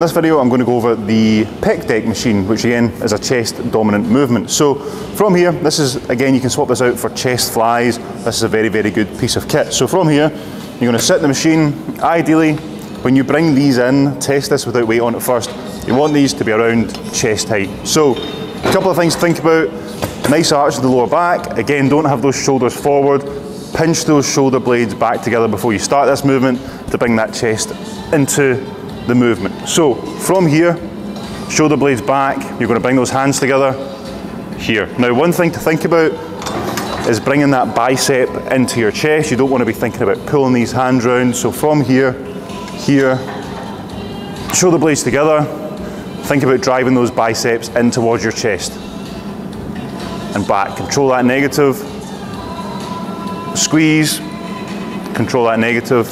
In this video I'm going to go over the pec deck machine which again is a chest dominant movement. So from here this is again you can swap this out for chest flies. This is a very very good piece of kit. So from here you're going to sit the machine. Ideally when you bring these in test this without weight on it first. You want these to be around chest height. So a couple of things to think about. Nice arch of the lower back. Again don't have those shoulders forward. Pinch those shoulder blades back together before you start this movement to bring that chest into the movement. So from here, shoulder blades back, you're going to bring those hands together here. Now one thing to think about is bringing that bicep into your chest. You don't want to be thinking about pulling these hands round. So from here, here, shoulder blades together, think about driving those biceps in towards your chest and back. Control that negative, squeeze, control that negative,